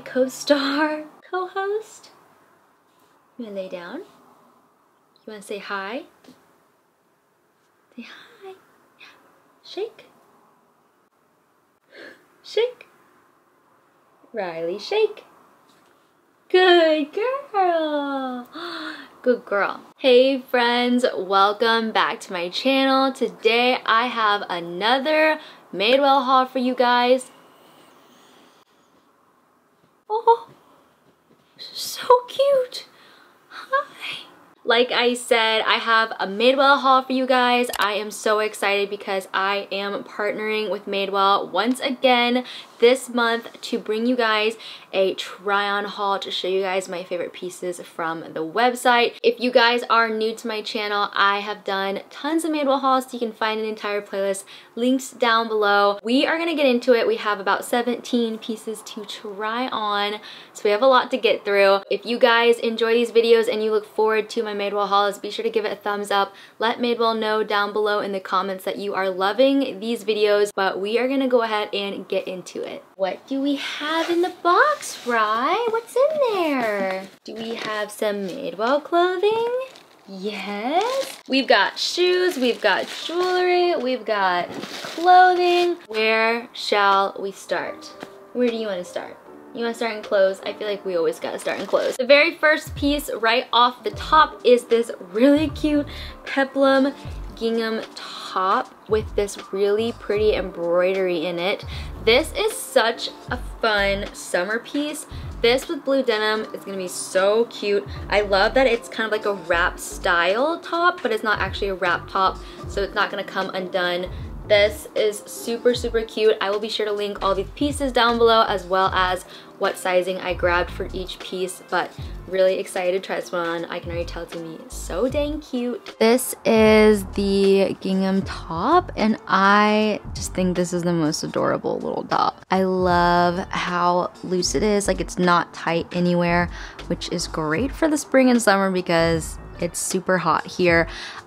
co-star, co-host. You wanna lay down? You wanna say hi? Say hi. Shake. Shake. Riley, shake. Good girl. Good girl. Hey friends, welcome back to my channel. Today I have another Madewell haul for you guys. Oh, so cute. Hi. Like I said, I have a Madewell haul for you guys. I am so excited because I am partnering with Madewell once again this month to bring you guys a try on haul to show you guys my favorite pieces from the website. If you guys are new to my channel, I have done tons of Madewell hauls so you can find an entire playlist links down below. We are gonna get into it. We have about 17 pieces to try on, so we have a lot to get through. If you guys enjoy these videos and you look forward to my Madewell hauls, be sure to give it a thumbs up. Let Madewell know down below in the comments that you are loving these videos, but we are gonna go ahead and get into it it. What do we have in the box, Rye? What's in there? Do we have some Madewell clothing? Yes. We've got shoes, we've got jewelry, we've got clothing. Where shall we start? Where do you want to start? You want to start in clothes? I feel like we always got to start in clothes. The very first piece right off the top is this really cute peplum gingham top with this really pretty embroidery in it. This is such a fun summer piece. This with blue denim is gonna be so cute. I love that it's kind of like a wrap style top, but it's not actually a wrap top, so it's not gonna come undone. This is super, super cute. I will be sure to link all these pieces down below as well as what sizing I grabbed for each piece, but really excited to try this one on. I can already tell it's gonna be so dang cute. This is the gingham top, and I just think this is the most adorable little top. I love how loose it is, like it's not tight anywhere, which is great for the spring and summer because it's super hot here.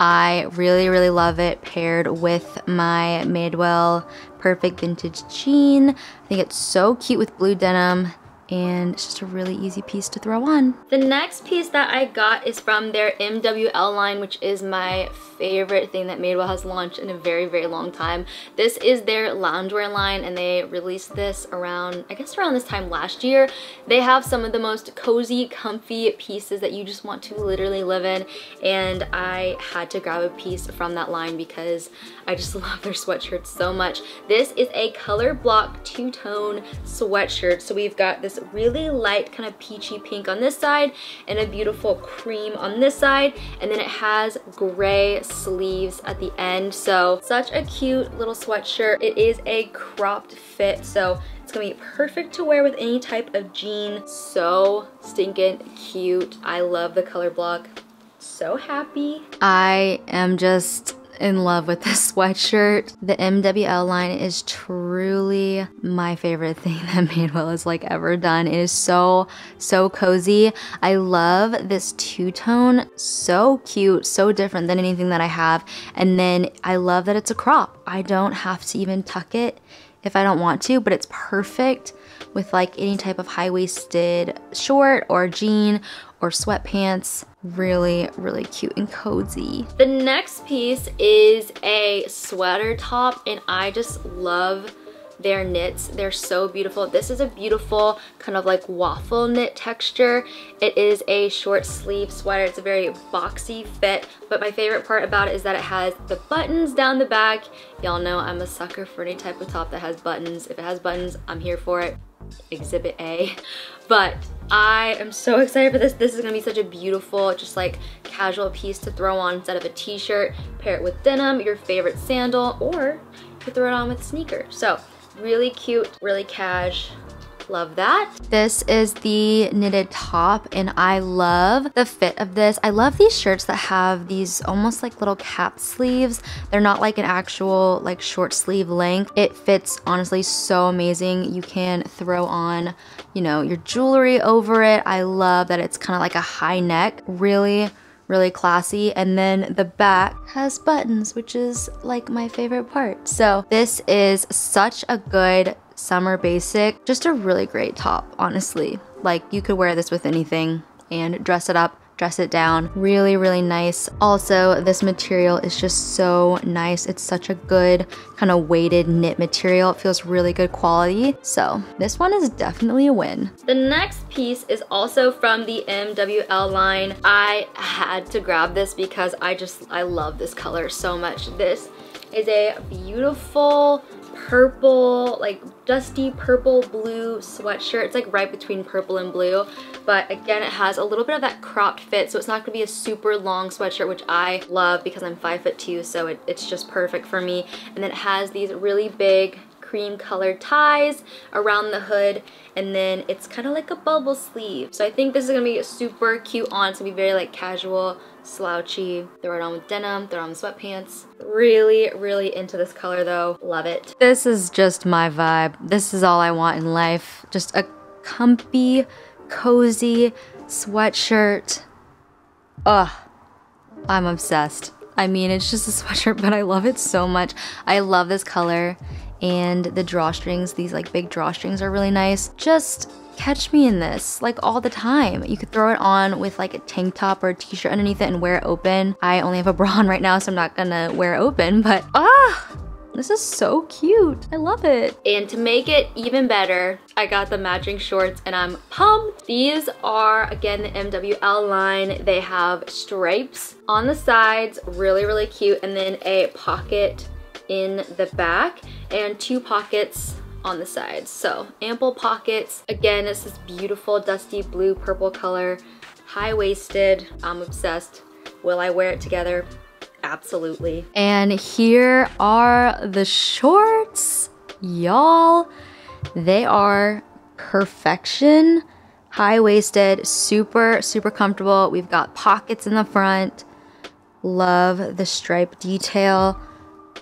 I really, really love it paired with my Madewell Perfect Vintage Jean. I think it's so cute with blue denim and it's just a really easy piece to throw on. The next piece that I got is from their MWL line, which is my favorite thing that Madewell has launched in a very, very long time. This is their loungewear line and they released this around, I guess around this time last year. They have some of the most cozy, comfy pieces that you just want to literally live in and I had to grab a piece from that line because I just love their sweatshirts so much. This is a color block two-tone sweatshirt. So we've got this really light kind of peachy pink on this side and a beautiful cream on this side. And then it has gray sleeves at the end. So such a cute little sweatshirt. It is a cropped fit. So it's gonna be perfect to wear with any type of jean. So stinking cute. I love the color block. So happy. I am just in love with this sweatshirt. The MWL line is truly my favorite thing that Madewell has like ever done. It is so, so cozy. I love this two-tone, so cute, so different than anything that I have. And then I love that it's a crop. I don't have to even tuck it if I don't want to, but it's perfect with like any type of high-waisted short or jean or sweatpants. Really, really cute and cozy. The next piece is a sweater top and I just love their knits. They're so beautiful. This is a beautiful kind of like waffle knit texture. It is a short sleeve sweater. It's a very boxy fit, but my favorite part about it is that it has the buttons down the back. Y'all know I'm a sucker for any type of top that has buttons. If it has buttons, I'm here for it exhibit A. But I am so excited for this. This is gonna be such a beautiful, just like casual piece to throw on instead of a t-shirt. Pair it with denim, your favorite sandal, or you could throw it on with sneaker. So really cute, really cash, Love that. This is the knitted top and I love the fit of this. I love these shirts that have these almost like little cap sleeves. They're not like an actual like short sleeve length. It fits honestly so amazing. You can throw on, you know, your jewelry over it. I love that it's kind of like a high neck. Really, really classy. And then the back has buttons, which is like my favorite part. So this is such a good summer basic. Just a really great top, honestly. Like you could wear this with anything and dress it up dress it down. Really, really nice. Also, this material is just so nice. It's such a good kind of weighted knit material. It feels really good quality. So this one is definitely a win. The next piece is also from the MWL line. I had to grab this because I just, I love this color so much. This is a beautiful purple, like dusty purple blue sweatshirt. It's like right between purple and blue. But again, it has a little bit of that cropped fit. So it's not gonna be a super long sweatshirt, which I love because I'm five foot two. So it, it's just perfect for me. And then it has these really big cream colored ties around the hood and then it's kind of like a bubble sleeve. So I think this is gonna be super cute on. It's gonna be very like casual, slouchy. Throw it on with denim, throw it on with sweatpants. Really, really into this color though. Love it. This is just my vibe. This is all I want in life. Just a comfy, cozy sweatshirt. Ugh, I'm obsessed. I mean, it's just a sweatshirt, but I love it so much. I love this color and the drawstrings, these like big drawstrings are really nice. Just catch me in this like all the time. You could throw it on with like a tank top or a t-shirt underneath it and wear it open. I only have a bra on right now, so I'm not gonna wear it open, but ah, this is so cute. I love it. And to make it even better, I got the matching shorts and I'm pumped. These are, again, the MWL line. They have stripes on the sides, really, really cute, and then a pocket in the back and two pockets on the sides. So ample pockets. Again, it's this beautiful dusty blue purple color, high-waisted. I'm obsessed. Will I wear it together? Absolutely. And here are the shorts. Y'all, they are perfection. High-waisted, super, super comfortable. We've got pockets in the front. Love the stripe detail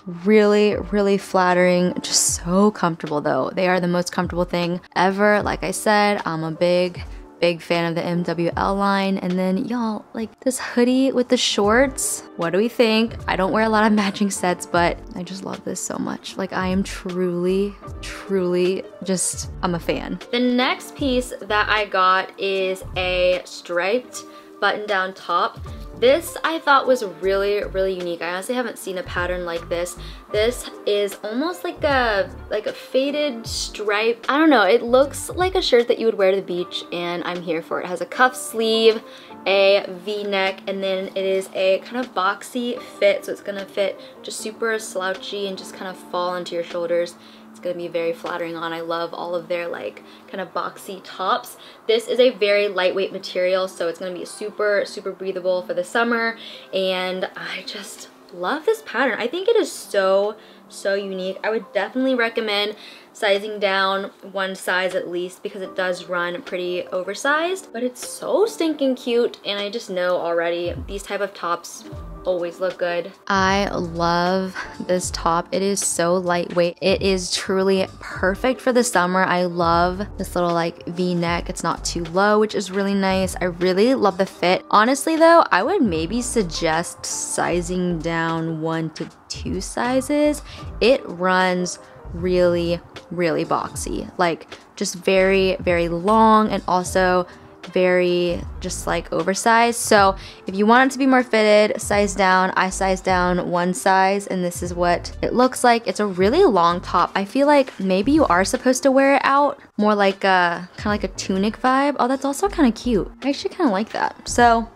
really, really flattering. Just so comfortable though. They are the most comfortable thing ever. Like I said, I'm a big big fan of the MWL line. And then y'all, like this hoodie with the shorts, what do we think? I don't wear a lot of matching sets, but I just love this so much. Like I am truly, truly just, I'm a fan. The next piece that I got is a striped button down top. This I thought was really, really unique. I honestly haven't seen a pattern like this. This is almost like a like a faded stripe. I don't know, it looks like a shirt that you would wear to the beach and I'm here for it. It has a cuff sleeve, a v-neck, and then it is a kind of boxy fit, so it's gonna fit just super slouchy and just kind of fall into your shoulders gonna be very flattering on. I love all of their like kind of boxy tops. This is a very lightweight material, so it's gonna be super, super breathable for the summer. And I just love this pattern. I think it is so, so unique. I would definitely recommend sizing down one size at least because it does run pretty oversized, but it's so stinking cute. And I just know already these type of tops always look good. I love this top. It is so lightweight. It is truly perfect for the summer. I love this little like v-neck. It's not too low, which is really nice. I really love the fit. Honestly though, I would maybe suggest sizing down one to two sizes. It runs really, really boxy. Like just very, very long and also very just like oversized. So if you want it to be more fitted, size down. I size down one size and this is what it looks like. It's a really long top. I feel like maybe you are supposed to wear it out more like a kind of like a tunic vibe. Oh, that's also kind of cute. I actually kind of like that. So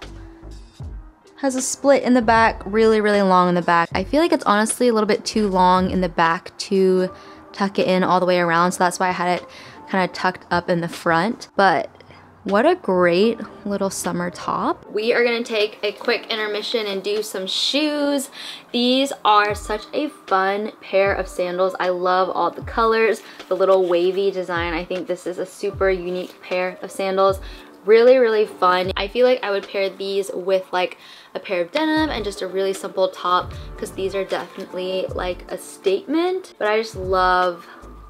has a split in the back, really, really long in the back. I feel like it's honestly a little bit too long in the back to tuck it in all the way around. So that's why I had it kind of tucked up in the front. But what a great little summer top. We are gonna take a quick intermission and do some shoes. These are such a fun pair of sandals. I love all the colors, the little wavy design. I think this is a super unique pair of sandals. Really, really fun. I feel like I would pair these with like a pair of denim and just a really simple top because these are definitely like a statement. But I just love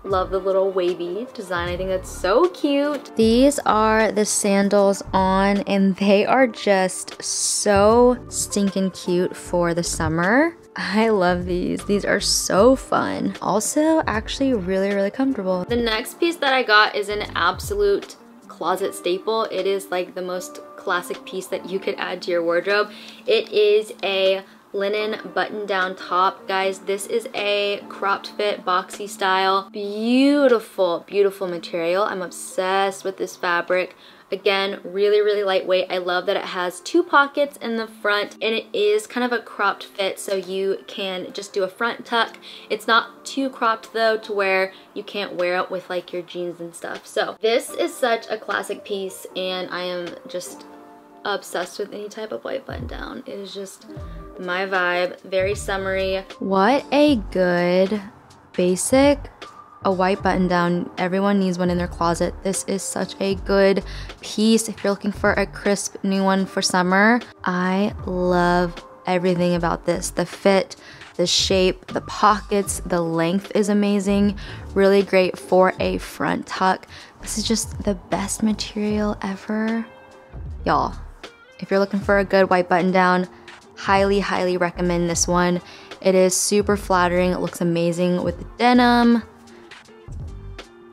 Love the little wavy design. I think that's so cute. These are the sandals on and they are just so stinking cute for the summer. I love these. These are so fun. Also, actually really, really comfortable. The next piece that I got is an absolute closet staple. It is like the most classic piece that you could add to your wardrobe. It is a linen button down top. Guys, this is a cropped fit boxy style. Beautiful, beautiful material. I'm obsessed with this fabric. Again, really, really lightweight. I love that it has two pockets in the front and it is kind of a cropped fit so you can just do a front tuck. It's not too cropped though to where you can't wear it with like your jeans and stuff. So this is such a classic piece and I am just obsessed with any type of white button down. It is just my vibe, very summery. What a good basic a white button down. Everyone needs one in their closet. This is such a good piece if you're looking for a crisp new one for summer. I love everything about this. The fit, the shape, the pockets, the length is amazing. Really great for a front tuck. This is just the best material ever. Y'all, if you're looking for a good white button down, highly, highly recommend this one. It is super flattering. It looks amazing with the denim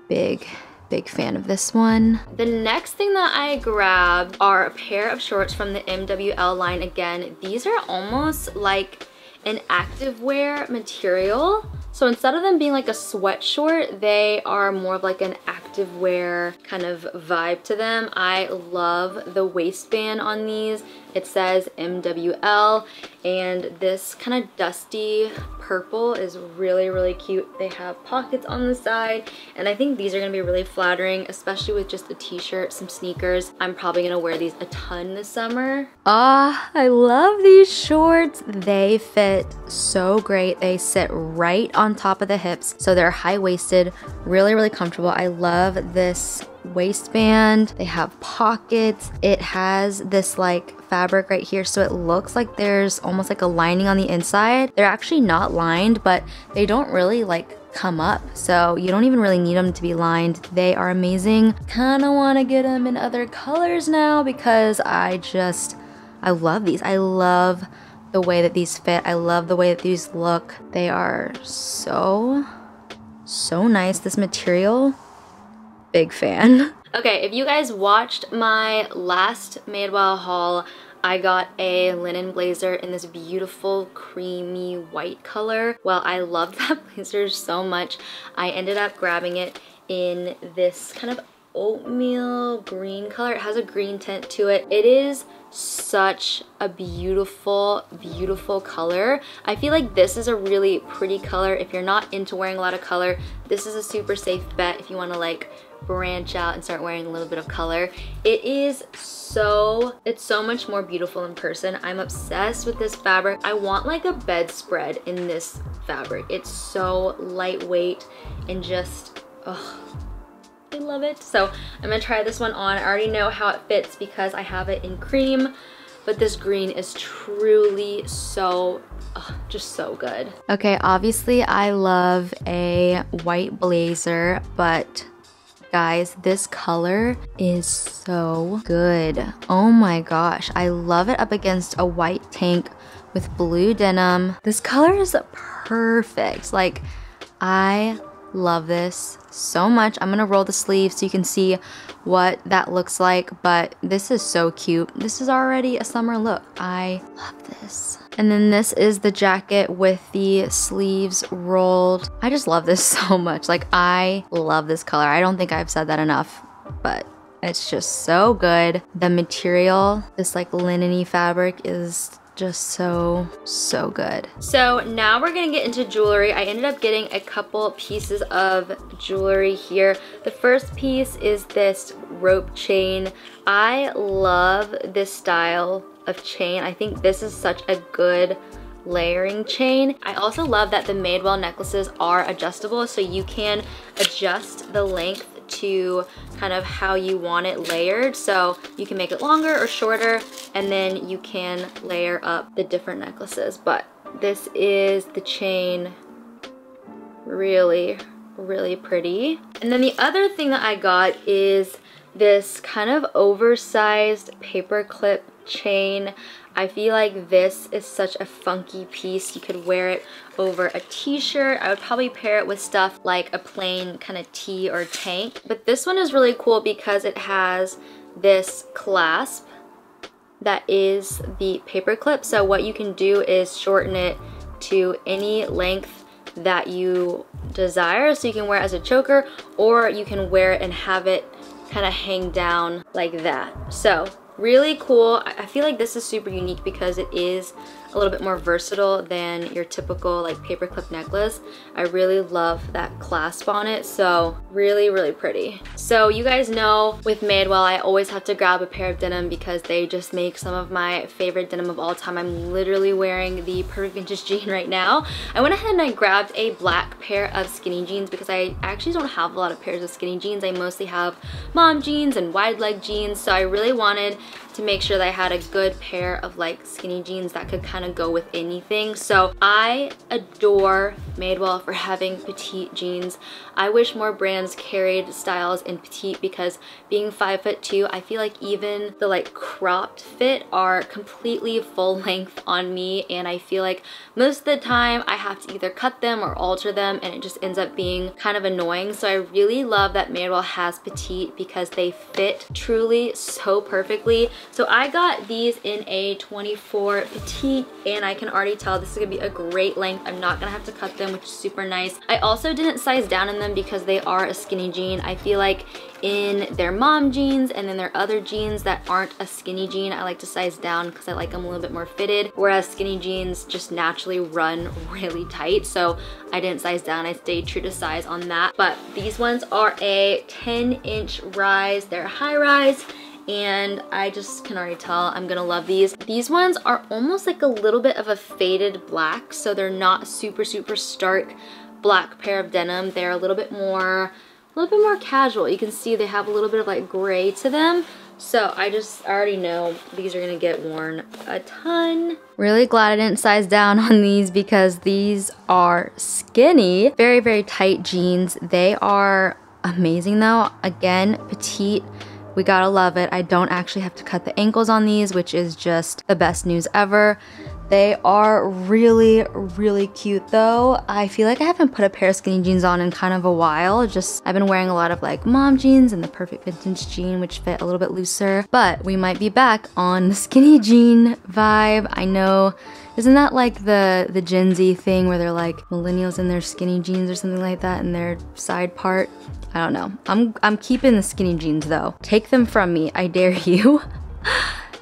big big fan of this one. The next thing that I grabbed are a pair of shorts from the MWL line again. These are almost like an activewear material. So instead of them being like a sweatshort, they are more of like an activewear kind of vibe to them. I love the waistband on these. It says MWL and this kind of dusty purple is really, really cute. They have pockets on the side and I think these are gonna be really flattering, especially with just a t-shirt, some sneakers. I'm probably gonna wear these a ton this summer. Ah, I love these shorts. They fit so great. They sit right on top of the hips, so they're high-waisted, really, really comfortable. I love this waistband. They have pockets. It has this like fabric right here so it looks like there's almost like a lining on the inside. They're actually not lined but they don't really like come up so you don't even really need them to be lined. They are amazing. Kind of want to get them in other colors now because I just, I love these. I love the way that these fit. I love the way that these look. They are so, so nice. This material big fan. Okay, if you guys watched my last Madewell haul, I got a linen blazer in this beautiful creamy white color. Well, I loved that blazer so much. I ended up grabbing it in this kind of oatmeal green color. It has a green tint to it. It is such a beautiful, beautiful color. I feel like this is a really pretty color. If you're not into wearing a lot of color, this is a super safe bet if you want to like branch out and start wearing a little bit of color. It is so, it's so much more beautiful in person. I'm obsessed with this fabric. I want like a bedspread in this fabric. It's so lightweight and just, oh, I love it. So I'm gonna try this one on. I already know how it fits because I have it in cream, but this green is truly so just so good. Okay, obviously I love a white blazer, but Guys, this color is so good. Oh my gosh, I love it up against a white tank with blue denim. This color is perfect. Like, I love this so much. I'm gonna roll the sleeve so you can see what that looks like, but this is so cute. This is already a summer look. I love this. And then this is the jacket with the sleeves rolled. I just love this so much. Like I love this color. I don't think I've said that enough, but it's just so good. The material, this like linen fabric is just so, so good. So now we're gonna get into jewelry. I ended up getting a couple pieces of jewelry here. The first piece is this rope chain. I love this style of chain. I think this is such a good layering chain. I also love that the Madewell necklaces are adjustable so you can adjust the length to kind of how you want it layered. So you can make it longer or shorter and then you can layer up the different necklaces. But this is the chain really, really pretty. And then the other thing that I got is this kind of oversized paper clip chain. I feel like this is such a funky piece. You could wear it over a t-shirt. I would probably pair it with stuff like a plain kind of tee or tank. But this one is really cool because it has this clasp that is the paper clip. So what you can do is shorten it to any length that you desire. So you can wear it as a choker or you can wear it and have it kind of hang down like that. So really cool. I feel like this is super unique because it is a little bit more versatile than your typical like paperclip necklace. I really love that clasp on it, so really, really pretty. So you guys know with Madewell, I always have to grab a pair of denim because they just make some of my favorite denim of all time. I'm literally wearing the Perfect Vintage jean right now. I went ahead and I grabbed a black pair of skinny jeans because I actually don't have a lot of pairs of skinny jeans. I mostly have mom jeans and wide leg jeans, so I really wanted to make sure that I had a good pair of like skinny jeans that could kind go with anything. So I adore Madewell for having petite jeans. I wish more brands carried styles in petite because being five foot two, I feel like even the like cropped fit are completely full length on me and I feel like most of the time I have to either cut them or alter them and it just ends up being kind of annoying. So I really love that Madewell has petite because they fit truly so perfectly. So I got these in a 24 petite and I can already tell this is gonna be a great length. I'm not gonna have to cut them, which is super nice. I also didn't size down in them because they are a skinny jean. I feel like in their mom jeans and then their other jeans that aren't a skinny jean, I like to size down because I like them a little bit more fitted, whereas skinny jeans just naturally run really tight. So I didn't size down, I stayed true to size on that. But these ones are a 10 inch rise, they're high rise, and I just can already tell I'm gonna love these. These ones are almost like a little bit of a faded black, so they're not super, super stark black pair of denim. They're a little bit more, a little bit more casual. You can see they have a little bit of like gray to them. So I just already know these are gonna get worn a ton. Really glad I didn't size down on these because these are skinny, very, very tight jeans. They are amazing though. Again, petite, we gotta love it. I don't actually have to cut the ankles on these, which is just the best news ever. They are really, really cute though. I feel like I haven't put a pair of skinny jeans on in kind of a while. Just, I've been wearing a lot of like mom jeans and the perfect vintage jean, which fit a little bit looser. But we might be back on the skinny jean vibe. I know isn't that like the the Gen Z thing where they're like millennials in their skinny jeans or something like that in their side part? I don't know. I'm I'm keeping the skinny jeans though. Take them from me, I dare you.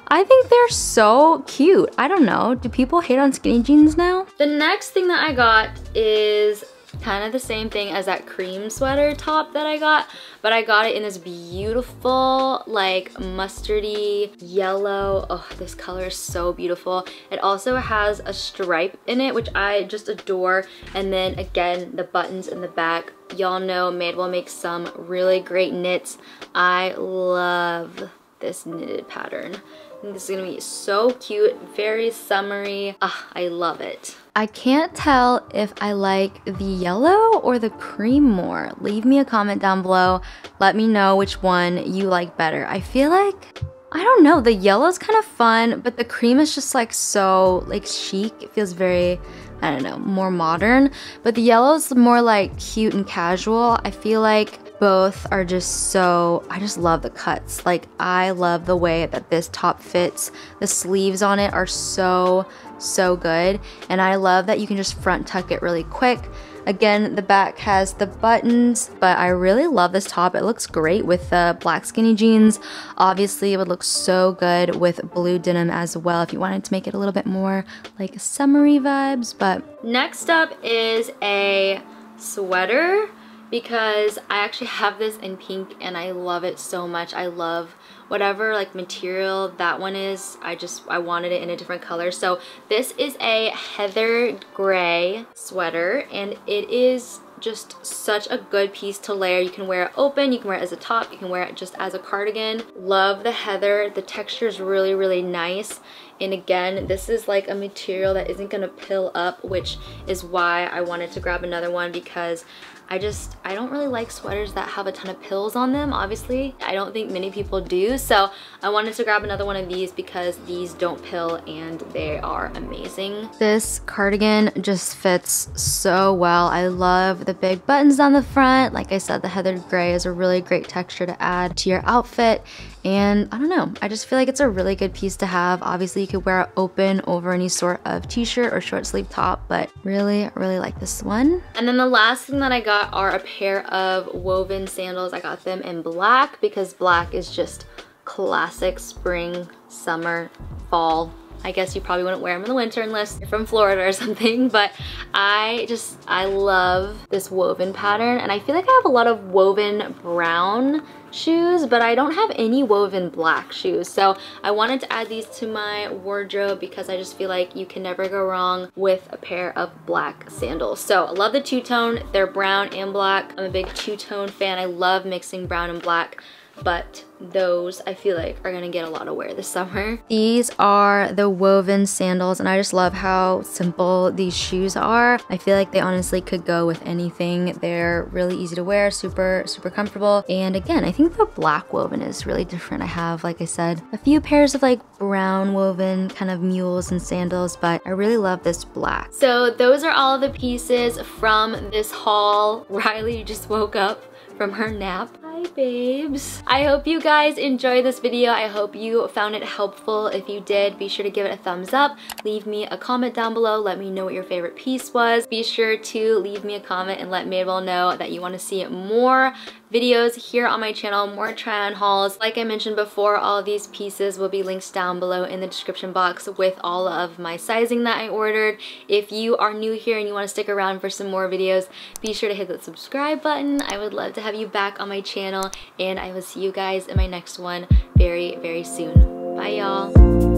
I think they're so cute. I don't know. Do people hate on skinny jeans now? The next thing that I got is kind of the same thing as that cream sweater top that I got, but I got it in this beautiful, like mustardy yellow. Oh, this color is so beautiful. It also has a stripe in it, which I just adore. And then again, the buttons in the back. Y'all know Madewell makes some really great knits. I love this knitted pattern. This is gonna be so cute, very summery. Ah, I love it. I can't tell if I like the yellow or the cream more. Leave me a comment down below. Let me know which one you like better. I feel like, I don't know, the yellow is kind of fun, but the cream is just like so like chic. It feels very, I don't know, more modern. But the yellow is more like cute and casual. I feel like both are just so, I just love the cuts. Like I love the way that this top fits. The sleeves on it are so, so good. And I love that you can just front tuck it really quick. Again, the back has the buttons, but I really love this top. It looks great with the black skinny jeans. Obviously, it would look so good with blue denim as well if you wanted to make it a little bit more like summery vibes. But next up is a sweater because I actually have this in pink and I love it so much. I love whatever like material that one is. I just, I wanted it in a different color. So this is a heather gray sweater and it is just such a good piece to layer. You can wear it open, you can wear it as a top, you can wear it just as a cardigan. Love the heather. The texture is really, really nice. And again, this is like a material that isn't gonna pill up, which is why I wanted to grab another one because I just, I don't really like sweaters that have a ton of pills on them, obviously. I don't think many people do, so I wanted to grab another one of these because these don't pill and they are amazing. This cardigan just fits so well. I love the big buttons on the front. Like I said, the heathered gray is a really great texture to add to your outfit. And I don't know, I just feel like it's a really good piece to have. Obviously you could wear it open over any sort of t-shirt or short sleeve top, but really, really like this one. And then the last thing that I got are a pair of woven sandals. I got them in black because black is just classic spring, summer, fall I guess you probably wouldn't wear them in the winter unless you're from Florida or something, but I just, I love this woven pattern and I feel like I have a lot of woven brown shoes, but I don't have any woven black shoes. So I wanted to add these to my wardrobe because I just feel like you can never go wrong with a pair of black sandals. So I love the two-tone. They're brown and black. I'm a big two-tone fan. I love mixing brown and black but those I feel like are gonna get a lot of wear this summer. These are the woven sandals and I just love how simple these shoes are. I feel like they honestly could go with anything. They're really easy to wear, super, super comfortable. And again, I think the black woven is really different. I have, like I said, a few pairs of like brown woven kind of mules and sandals, but I really love this black. So those are all the pieces from this haul. Riley just woke up from her nap babes. I hope you guys enjoyed this video. I hope you found it helpful. If you did, be sure to give it a thumbs up. Leave me a comment down below. Let me know what your favorite piece was. Be sure to leave me a comment and let Madewell know that you want to see it more videos here on my channel, more try on hauls. Like I mentioned before, all these pieces will be linked down below in the description box with all of my sizing that I ordered. If you are new here and you want to stick around for some more videos, be sure to hit that subscribe button. I would love to have you back on my channel and I will see you guys in my next one very, very soon. Bye y'all.